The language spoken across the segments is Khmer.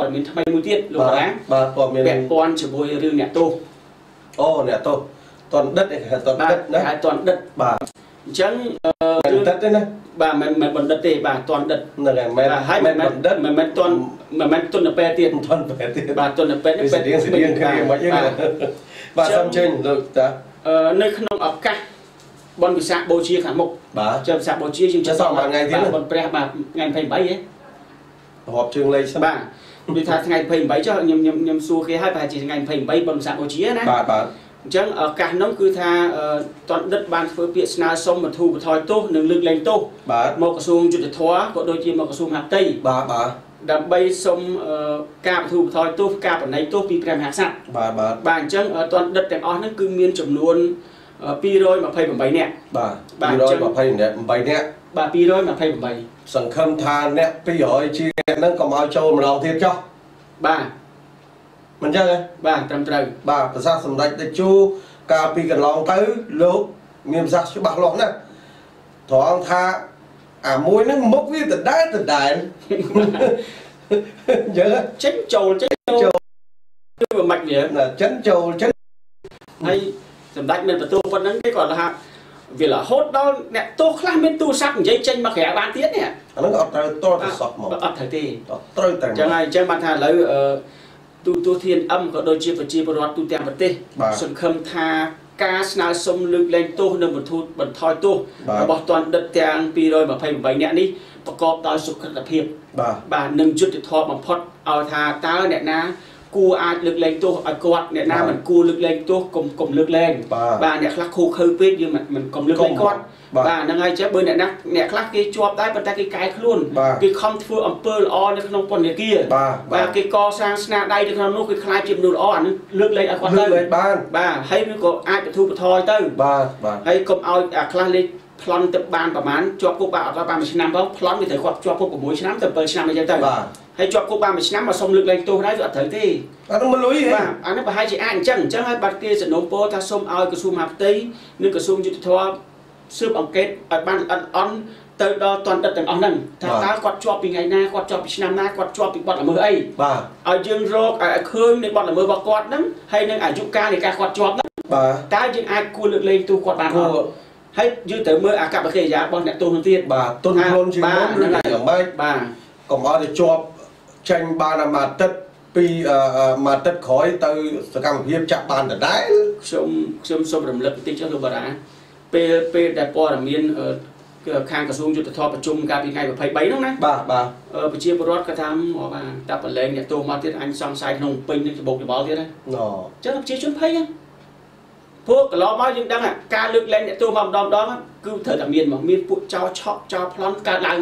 ព័ត៌មានថ្មីមួយទៀតលោកតាបាទព័ត៌មានពាក់ព័ន្ធជាមួយរឿងអ្នកទោសអូអ្នកទោសតនដិតឯងហៅតនបាទដិតណាហៅតន់ដិតបាទអញ្ចឹងអឺមិនរឿងដិតទេណាបាទមិនមិនបណ្ឌិតទេបាទតន់ដិតហ្នឹងហើយមិនបាទហើយមែមិននមែនបណ្ឌិតមិនមែនតន់មិនមែនទុនពេទ្យទៀតមិនថនបែបទៀតបាទទុនពេទ្យវាស្តៀងស្តៀងគ្នាមកយើងបាទបាទសូមជើញលោកតាអឺនៅក្នុងឱកាសបុណ្យវិសាខបូជាខាងមុខបាទចុះវិសាខបូជាយើងចុះសល់មួយថ្ងៃទៀតណាបាទបុណ្យព្រះបាទថ្ងៃ28ហ៎រាប់ជើងលេខសិនបាទ វាថាថ្ងៃ28ចុះខ្ញុំខ្ញុំខ្ញុំសួរគេហើយប្រហែលជាថ្ងៃ28បុណ្យវិសាខបូជាណាបាទបាទអញ្ចឹងឱកាសនោះគឺថាអឺតនដិតបានធ្វើពាក្យស្នើសុំបន្ធូរបន្ថយទោសនិងលើកលែងទោសបាទមកក្រសួងយុទ្ធភ័ពក៏ដូចជាមកក្រសួងមហាផ្ទៃបាទបាទដើម្បីសុំអឺការបន្ធូរបន្ថយទោសការបណៃទោសពីព្រះមហាក្សត្របាទបាទបាទអញ្ចឹងអឺតនដិតទាំងអស់ហ្នឹងគឺមានចំនួនអឺ228នាក់បាទបាទអញ្ចឹង220នាក់8នាក់បាទ228 សង្ឃឹមថាអ្នក200ជាងហ្នឹងកុំឲ្យចូលម្ដងទៀតចុះបាទមិនចឹងទេបាទត្រឹមត្រូវបាទប្រសាសន៍សម្ដេចតេជោកាលពីកន្លងទៅលោកមានប្រសាសន៍ច្បាស់លាស់ណាស់ត្រង់ថាអាមួយហ្នឹងមុខវាដដែលដដែលអញ្ចឹងចេញចូលចេញចូលគឺវាមិនវាណាចិនចូលចិនហើយសម្ដេចមានបន្ទូលប៉ុណ្្នឹងទេគាត់ថា វារហូតដល់អ្នកទោសខ្លះមានទូរស័ព្ទនិយាយចេញមកក្រៅបានទៀតនេះអាហ្នឹងក៏អត់ត្រូវតតសោះមកអត់ត្រូវទេអត់ត្រូវតែអញ្ចឹងហើយអញ្ចឹងបានថាឥឡូវអឺទូទូធានអឹមក៏ដូចជាប្រជាពលរដ្ឋទូទាំងប្រទេសបាទសង្ឃឹមថាការស្នើសុំលើកលែងទោសនិងបន្ធូរបន្ថយទោសបាទរបស់ទណ្ឌិតទាំង228នាក់នេះប្រកបដោយសុខភាពបាទបាទនឹងយុត្តិធម៌បំផុតឲ្យថាតើអ្នកណា គួរអាចលើកលែងទោសឲ្យគាត់អ្នកណាបាទមិនគួរលើកលែងទោសកុំកុំលើកលែងបាទបាទអ្នកខ្លះខូខើពេកយើងមិនមិនកុំលើកលែងគាត់បាទបាទហ្នឹងហើយចេះបើអ្នកណាអ្នកខ្លះគេជាប់ដែរប៉ុន្តែគេកែខ្លួនបាទគេខំធ្វើអំពើល្អនៅក្នុងពន្ធនាគារបាទបាបាទទគេកសាងស្នាដៃនៅក្នុងនោះគេខ្លាចជាមនុស្សល្អអានឹងលើកលែងឲ្យគាត់លើទៅកលែងបានបាទហើយឬក៏អាចបទូបថយទៅបាទបាទហើយកុំឲ្យអាខ្លះលេខ ប្លន់ទៅបានប្រហែលជាប់គុកបានអត់បានមួយឆ្នាំផងប្លន់វាត្រូវគាត់ជាប់គុក6ឆ្នាំទៅ7ឆ្នាំអីចឹងទៅបាទហើយជាប់គុកបានមួយឆ្នាំមកសុំលើកលែងទោសដែរវាអត់ត្រូវទេអាហ្នឹងមិនលុយទេបាទអានេះប្រហែលជាអាចអញ្ចឹងអញ្ចឹងហើយបាត់គេសនំពោថាសូមឲ្យក្រសួងមហាផ្ទៃនិងក្រសួងយុទ្ធភ័ពស៊ើបអង្កេតឲ្យបានល្អិតល្អន់ទៅដល់តន្តិតទាំងអស់ហ្នឹងថាតើគាត់ជាប់ពីថ្ងៃណាគាត់ជាប់ពីឆ្នាំណាគាត់ជាប់ពីបទល្មើសអីបាទឲ្យយើងរកឲ្យឃើញនៃបទល្មើសរបស់គាត់ហ្នឹងហើយនឹងអាយុកាលនៃការគាត់ជាប់ហ្នឹងបាទតើយើងអាចគួរលើកលែងទោសគាត់បានអគួរត់ ហើយយើងត្រូវមើលអាកប្បកិរិយារបស់អ្នកទោសនោះទៀតបាទទុនខ្លួនជាងមុនបាទឬយ៉ាងម៉េចបាទកុំឲ្យទៅជាប់ចេញបានអាមួយអាទិត្យពីអឺអឺមួយអាទិត្យក្រោយទៅសកម្មភាពចាក់បានដដែលខ្ញុំខ្ញុំសូមរំលឹកបន្តិចចុះលោកបារាពេលពេលដែលព័ត៌មានអឺគឺខាងក្រសួងយុទ្ធភ័ពប្រជុំកាលពីថ្ងៃ23ហ្នឹងណាបាទបាទអឺប្រជាពលរដ្ឋគាត់ថាមកបាទតាប់ប្រឡែងអ្នកទោសមកទៀតអញសង្ស័យក្នុងពេញនឹងច្បុកច្បល់ទៀតណាណអញ្ចឹងប្រជាជនភ័យហ្នឹង ពួកកន្លងមកយើងដឹងថាការលើកលែងអ្នកទោសមកម្ដងម្ដងហ្នឹងគឺត្រូវតែមានមកមានពួកចោរឆក់ចោរប្លន់កើតឡើង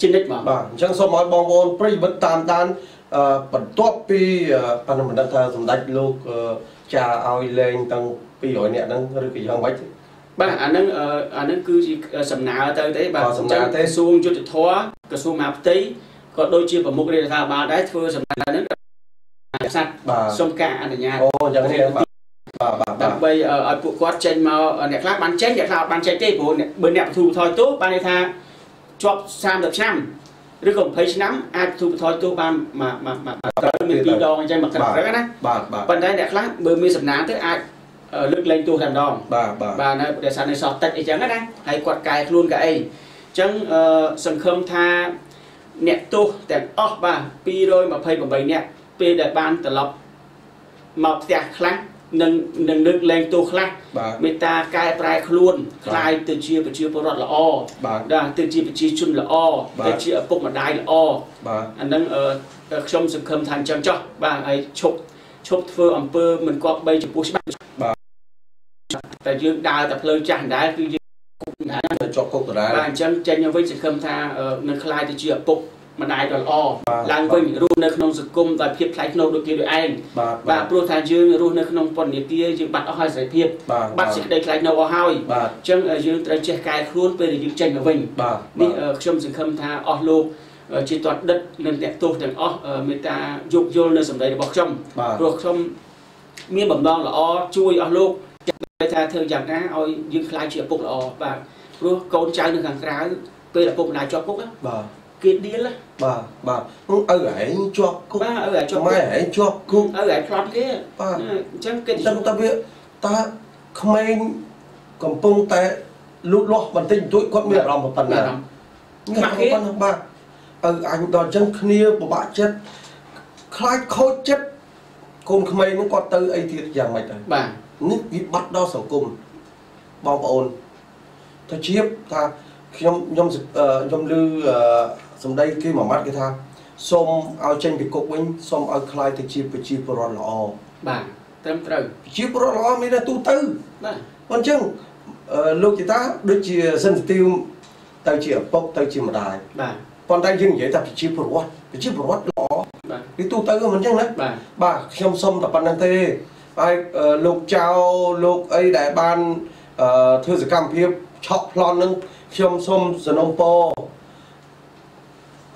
ជានិច្ចមកបាទអញ្ចឹងសូមឲ្យបងប្អូនប្រិយមិត្តតាមដានអឺបន្ទាប់ពីអឺប៉ណ្ណមិនដឹងថាសម្ដេចលោកអឺចាឲ្យលេងទាំង200នាក់ហ្នឹងឬក៏យ៉ាងម៉េចទេបាទអាហ្នឹងអឺអាហ្នឹងគឺជាសំណើទៅទេបាទอ๋อសំណើទេក្រសួងយុទ្ធភ័ពក្រសួងមហាផ្ទៃក៏ដូចជាប្រមុខរាជរដ្ឋាភិបាលដែរធ្វើសំណើហ្នឹងដល់សត្វបាទសូមការអនុញ្ញាតអូអញ្ចឹងទេបាទបាទបាទបាទ ដើម្បីអឺឲ្យពួកគាត់ចេញមកអ្នកខ្លះបានចេញអ្នកខ្លះអត់បានចេញទេព្រោះអ្នកបើអ្នកបទូថយទោសបានន័យថាជាប់30ឆ្នាំឬក៏20ឆ្នាំអាចបទូថយទោសបានមកមកមកត្រូវមានពីរដងអញ្ចឹងមកក្រឹកណាបាទបាទប៉ុន្តែអ្នកខ្លះបើមានសំណាងទៅអាចអឺលើកលែងទោសតែម្ដងបាទបាទបាទនៅប្រទេសនៅសល់តិចអីចឹងណាហើយគាត់កែខ្លួនកែអីអញ្ចឹងអឺសង្ឃឹមថាអ្នកទោសទាំងអស់បាទ228នាក់ពេលដែលបានត្រឡប់មកផ្ទះខ្លះ នឹងនឹងលើកលែងទោសខ្លះ បាទ មេត្តាកែប្រែខ្លួន បាទ คล้ายទៅជាប្រជាពលរដ្ឋល្អ បាទ បាទទៅជាប្រជាជនល្អ បាទ ទៅជាឪពុកម្ដាយល្អ បាទ អាហ្នឹងអឺខ្ញុំសង្ឃឹមថាអញ្ចឹងចោះបាទហើយឈប់ឈប់ធ្វើអំពើមិនគប្បីចំពោះច្បាប់ បាទ តែយើងដើរតែផ្លូវចាស់ដដែលគឺយើងគុកដដែល ទៅជាប់គុកដដែល បាទអញ្ចឹងចេញមកវិញសង្ឃឹមថាអឺនឹងคล้ายទៅជាឪពុក ម្ដាយដ៏ល្អបាទឡើងវិញរស់នៅក្នុងសង្គមដោយភាពថ្លៃថ្នូរដូចគេដូចឯងបាទបាទព្រោះថាយើងរស់នៅក្នុងពន្ធនាគារយើងបាត់អស់ហើយសេរីភាពបាទបាត់សេចក្តីថ្លៃថ្នូរអស់ហើយបាទអញ្ចឹងអឺយើងត្រូវចេះកែខ្លួនពេលដែលយើងចេញមកវិញបាទនេះអឺខ្ញុំសង្ឃឹមថាអស់លោកអឺជាតតដិតនិងអ្នកទោសទាំងអស់អឺមេត្តាយោគយល់នៅសម្ដីរបស់ខ្ញុំបាទព្រោះខ្ញុំមានបំណងល្អជួយអស់លោកតែថាធ្វើយ៉ាងណាឲ្យយើងខ្លាចជាឪពុកល្អបាទព្រោះកូនចៅនៅខាងក្រៅពេលឪពុកម្ដាយជាប់គុកណាបាទ គេឌៀលបាទបាទនោះឪឯងជាប់គុកបាទឲ្យជាប់ម៉ែឯងជាប់គុកឲ្យឲ្យផ្លត់គេបាទអញ្ចឹងគេចឹងតើវាតើក្មេងកំពុងតែលូតលាស់បន្តិចបន្តួចគាត់មានអារម្មណ៍ប៉ុណ្ណាអារម្មណ៍មានអារម្មណ៍ប៉ុណ្ណាបាទឪអញដល់ចឹងគ្នាពិបាកចិត្តខ្លាចខូចចិត្តកូនក្មេងហ្នឹងគាត់ទៅអីទៀតយ៉ាងម៉េចទៅបាទនេះវិបត្តិដល់សង្គមបងប្អូនទៅជៀបថាខ្ញុំខ្ញុំអឺខ្ញុំឮអឺ សម្ដីគេមួយម៉ាត់គេថាសូមឲ្យចេញពីគុកវិញសូមឲ្យខ្លាយទៅជាប្រជាពលរដ្ឋល្អបាទត្រឹមត្រូវប្រជាពលរដ្ឋល្អមានតែទូទៅបាទអញ្ចឹងអឺលោកជាតាដូចជា sensitive ទៅជាឪពុកទៅជាម្ដាយបាទប៉ុន្តែយើងនិយាយថាប្រជាពលរដ្ឋប្រជាពលរដ្ឋល្អបាទវាទូទៅមិនអញ្ចឹងណាបាទបាទខ្ញុំសុំតែប៉ុណ្្នឹងទេហើយអឺលោកចៅលោកអីដែលបានអឺធ្វើសកម្មភាពឆក់ប្លន់នឹងខ្ញុំសុំសនំពរ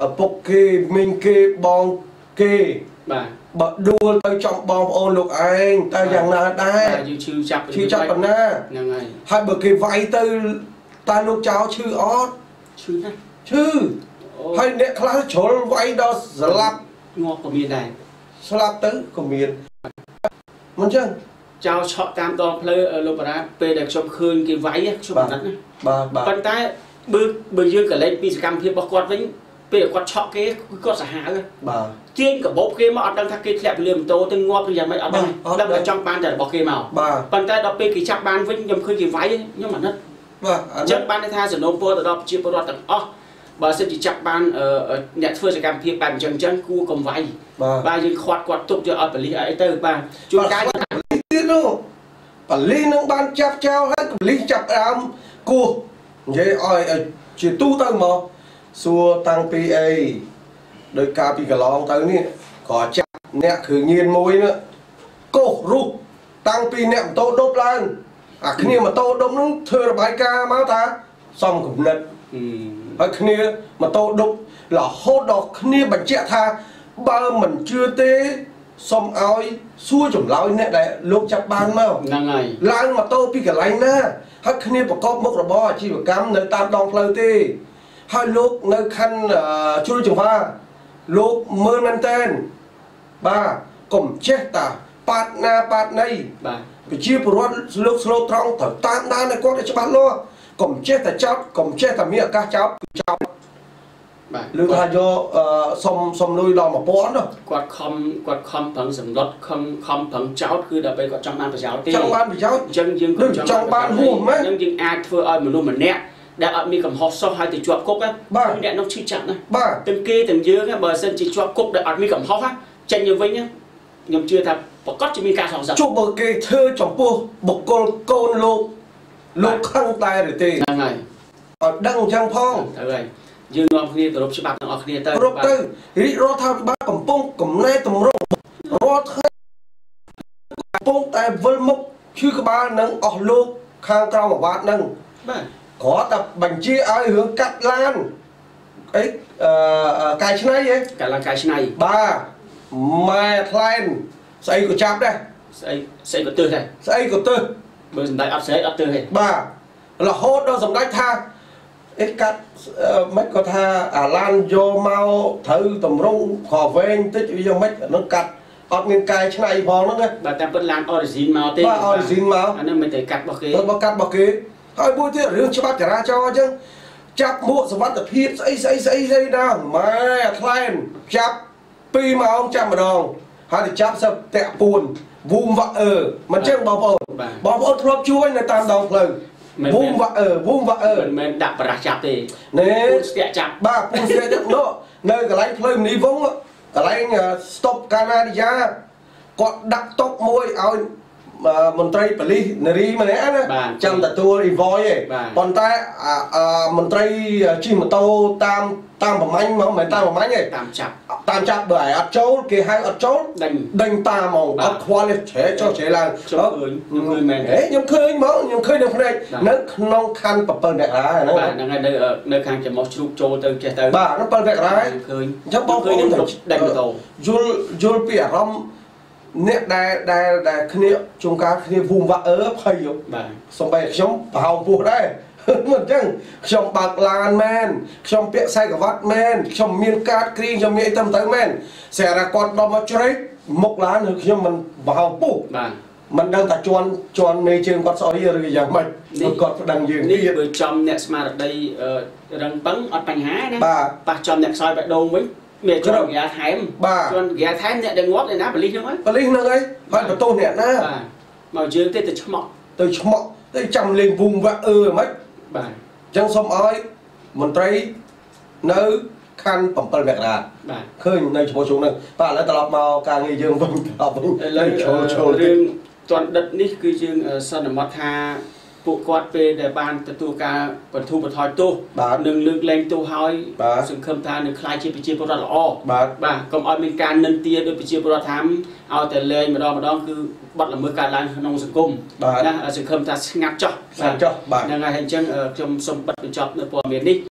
ឪពុកគេមីងគេបងគេបាទបើដួលទៅចំបងប្អូនលោកឯងតែយ៉ាងណាដែរបាទយើងឈឺចាប់ឈឺចាប់ប៉ុណ្ណាហ្នឹងហើយហើយបើគេវាយទៅតែលោកចៅឈឺអត់ឈឺណាស់ឈឺហើយអ្នកខ្លះជ្រុលវាយដល់ស្លាប់ងាប់ក៏មានដែរស្លាប់ទៅក៏មានមិនចឹងចោលឆក់តាមដងផ្លូវអឺលោកបារាពេលដែលខ្ញុំឃើញគេវាយខ្ញុំបាទអាណិតណាបាទបាទប៉ុន្តែបើបើយើងកលែងពីសកម្មភាពរបស់គាត់វិញ ពេលគាត់ឆក់គេគឺគាត់សាហាវបាទទាញកាបូបគេមកអត់ដឹងថាគេធ្លាក់ពីលើម៉ូតូទៅងាប់ឬយ៉ាងម៉េចអត់ដឹងបាទអត់ដឹងដឹងតែចង់បានតែរបស់គេមកបាទប៉ុន្តែដល់ពេលគេចាប់បានវិញខ្ញុំឃើញគេវាយខ្ញុំអាណិតបាទអាអញ្នេះចឹងបានន័យថាសំណូមពរទៅដល់ប្រជាពលរដ្ឋទាំងអស់បើសិនជាចាប់បានអឺអឺអ្នកធ្វើសកម្មភាពបែបអញ្ចឹងអញ្ចឹងគួរកុំវាយបាទបាទយើងខាត់គាត់ទុកយកឲ្យបលិសឲ្យអីទៅបាទជួនកាលទៀតនោះបលីនឹងបានចាប់ចោលហើយបលីចាប់ដើមគោះនិយាយឲ្យឲ្យជាទូទៅមក សួរតាំងពីអីដោយការពីកន្លងទៅនេះក៏ចាប់អ្នកគ្រឿងញៀនមួយនោះកោសរូបតាំងពីអ្នកម៉ូតូដប់ឡើងអាគ្នាម៉ូតូដប់នឹងធ្វើរបាយការណ៍មកថាសំគំនិតអឺហើយគ្នាម៉ូតូដប់រហូតដល់គ្នាបញ្ជាក់ថាបើមិនជឿទេសូមឲ្យសួរចម្លើយអ្នកដែលលោកចាប់បានមកហ្នឹងហើយឡើងម៉ូតូពីកន្លែងណាហើយគ្នាប្រកបមុខរបរអាជីវកម្មនៅតាមដងផ្លូវទេ ហើយលោកនៅខណ្ឌអឺជ្រុលចង្វាលោកមើលមែនតែនបាទកុំចេះតាប៉ាតណាប៉ាតណីបាទប្រជាពលរដ្ឋលោកស្លូតត្រង់ត្រូវតាមដានឲ្យគាត់ឲ្យច្បាស់លាស់កុំចេះតែចោតកុំចេះតែមានឱកាសចោតគឺចោតបាទឬថាយកអឺសុំសុំលុយដល់1000នោះគាត់ខំគាត់ខំប្រឹងសម្លុតខំខំប្រឹងចោតគឺដើម្បីគាត់ចង់បានប្រយោជន៍ទេចង់បានប្រយោជន៍អញ្ចឹងយើងដូចចង់បានហួសម៉េចអញ្ចឹងយើងអាចធ្វើឲ្យមនុស្សម្នាក់ ដែលអត់មានកំហុសសោះហើយទៅជាប់គុកណាបាទគឺអ្នកនោះឈឺចាប់ណាបាទទាំងគេទាំងយើងណាបើសិនជាជាប់គុកដែលអត់មានកំហុសណាចេញទៅវិញណាខ្ញុំជឿថាប្រកាសជាមានការសង្ស័យជុំបើគេធ្វើចំពោះបុគ្គលកូនលោកលោកខឹងតែឬទេហ្នឹងហើយឲ្យដឹងអញ្ចឹងផងត្រូវហើយយើងនាំគ្នាគោរពច្បាប់ទាំងអស់គ្នាទៅគ្រប់ទៅរាជរដ្ឋាភិបាលកំពុងកំណែតម្រង់រាល់ថ្ងៃកំពុងតែវិលមុខឈឺក្បាលនឹងអស់លោកខាងក្រៅអាវ៉ាត់នឹងបាទ គ្រាន់តែបញ្ជាឲ្យរឿងកាត់ឡានអីអឺកាយឆ្នៃហ៎កាលឡើងកាយឆ្នៃបាទម៉ែថ្លែនស្អីក៏ចាប់ដែរស្អីស្អីក៏ទើសដែរស្អីក៏ទៅបើសម្ដេចអត់ស្អីអត់ទើសទេបាទរហូតដល់សម្ដេចថាអីកាត់អឺមិនក៏ថាអាឡានយកមកត្រូវតម្រង់ក៏វែងតិចវាយ៉ាងម៉េចអានឹងកាត់អត់មានកែឆ្នៃផងហ្នឹងណាបាទតាមពិតឡាន origin មកទេបាទ origin មកអានេះមិនទៅកាត់របស់គេទៅបកាត់របស់គេ ហើយមួយទៀតរឿងច្បាប់ចរាចរណ៍អញ្ចឹងចាប់មួកសវត្ថិភាពស្អីស្អីស្អីស្អីណាម៉ែអាថ្លែនចាប់2ម៉ោងចាប់ម្ដងហើយទៅចាប់សឹកតាក់ពួនវូមវ៉ាអឺមិនអញ្ចឹងបងប្អូនបាទបងប្អូនធ្លាប់ជួយនៅតាមដងផ្លូវមិនវូមែមនវ៉ាអឺវូមវ៉ាអឺមិនមែនដាក់បរាសចាប់ទេណែពូនស្ទាក់ចាប់បាទពូស្រីទឹកនោះនៅកន្លែងផ្លូវមនីវងศ์កន្លែងស្តុបកាណាឌីយ៉ាគាត់ដាក់តុកមួយឲ្យអឺ មន្ត្រីប៉ូលីសនារីម្នាក់ណាចាំទទួល invoice ឯងប៉ុន្តែអាអាមន្ត្រីជិះម៉ូតូតាមតាមប្រមាញ់មកមិនមែនតាមប្រមាញ់ទេតាមចាប់តាមចាប់បើឯងអត់ចូលគេហៅអត់ចូលដេញដេញតាមហ្មងបាទអត់ខ្វល់ទេច្រែកចុះច្រែកឡើងខ្ញុំឃើញខ្ញុំឃើញមែនហេខ្ញុំឃើញហ្មងខ្ញុំឃើញនៅភ្នែកបាទនៅក្នុងខណ្ឌ7អ្នករាហ្នឹងបាទហ្នឹងហើយនៅនៅខាងចំមុះជ្រូកចូលទៅចេះទៅបាទនៅ7អ្នករាខ្ញុំឃើញអញ្ចឹងបងប្អូនខ្ញុំឃើញដេញម៉ូតូយល់យល់ពីអារម្មណ៍ អ្នកដែលដែលដែលគ្នាជួនកាលគ្នាវូមវ៉ាអឺភ័យបាទសំបីខ្ញុំប្រហោងពោះដែរមិនអញ្ចឹងខ្ញុំបើកឡានមែនខ្ញុំពាក់ខ្សែក្រវ៉ាត់មែនខ្ញុំមានកាតគ្រីងខ្ញុំមានអីទៅទៅមែនសារតែគាត់ដល់មកជ្រែកមុខឡានគឺខ្ញុំមិនបោពុះបាទមិនដឹងថាជន់ជន់មេជើងគាត់ស្អុយឬយ៉ាងម៉េចព្រោះគាត់ប្តឹងយើងនេះទៀតបើចំអ្នកស្មារតីអឺរឹងប៉ឹងអត់បញ្ហាណាបាទប៉ះចំអ្នកខ្សោយបេះដូងវិញ មានជន់ហ្គាថែមបាទជន់ហ្គាថែមអ្នកដែលងាប់ឯណាបលិសហ្នឹងហើយប៉ូលីសហ្នឹងហើយហើយបន្ទោសអ្នកណាបាទមកយើងទេទៅឆ្មក់ទៅឆ្មក់ទៅចាំលេងវងវាក់អឺហ្មងបាទអញ្ចឹងសូមឲ្យមន្ត្រីនៅខណ្ឌ7មករាបាទឃើញនៅឈ្មោះជុំហ្នឹងបាទឥឡូវត្រឡប់មកការងារយើងវិញត្រឡប់វិញឥឡូវចូលចូលរឿងតនដិតនេះគឺយើងអឺសន្មត់ថា ពួកគាត់ពេលដែលបានទទួលការបន្ធូរបន្ថយទោសបាទនឹងលើកលែងទោសហើយបាទសង្ឃឹមថានឹងខ្លាយជាប្រជាពលរដ្ឋល្អបាទបាទកុំឲ្យមានការនិន្ទាដោយប្រជាពលរដ្ឋថាមឲ្យតែលែងម្ដងម្ដងគឺបាត់ល្មើសកើតឡើងក្នុងសង្គមបាទណាសង្ឃឹមថាស្ងាត់ចោះស្ងាត់ចុះបាទហ្នឹងហើយហើយអញ្ចឹងអឺខ្ញុំសូមបិទបញ្ចប់នៅព័ត៌មាននេះ